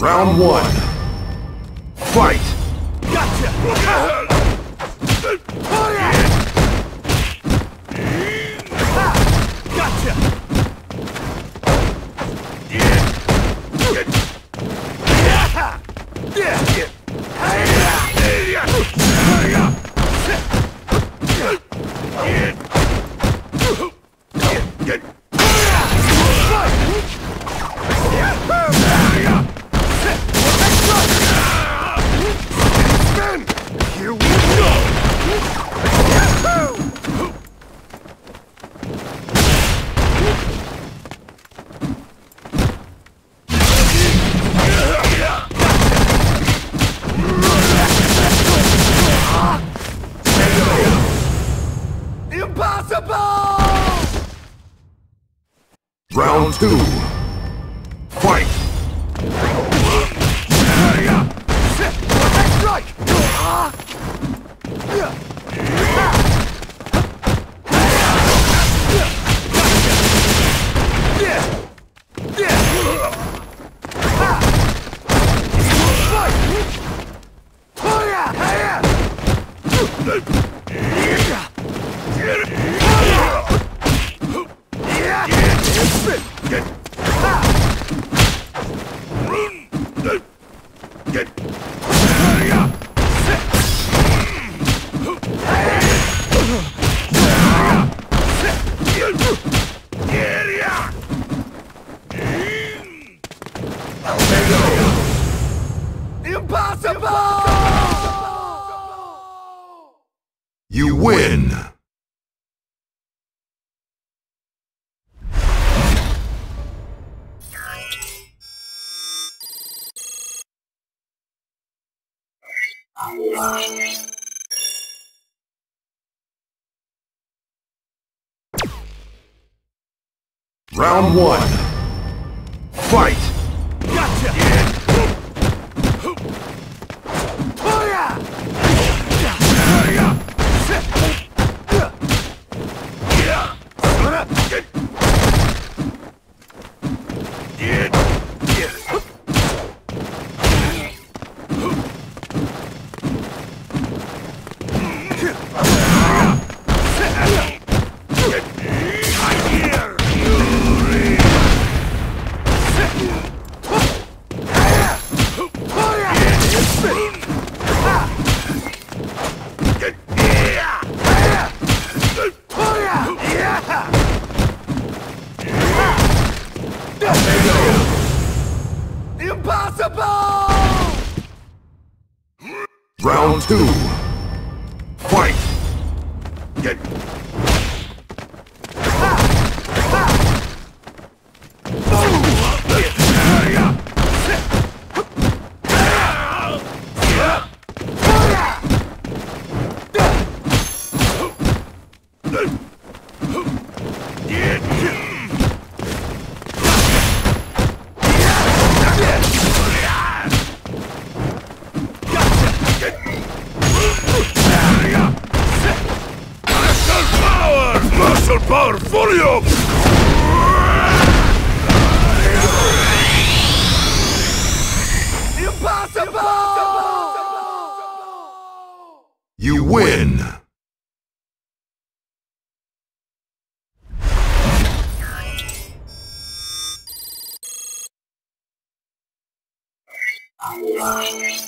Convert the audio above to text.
Round one. Fight! Gotcha! Round two. Fight! Strike! Impossible! You win! Round one. Fight! Impossible! Round two. Muscle power volume! Impossible! You win! Thank you.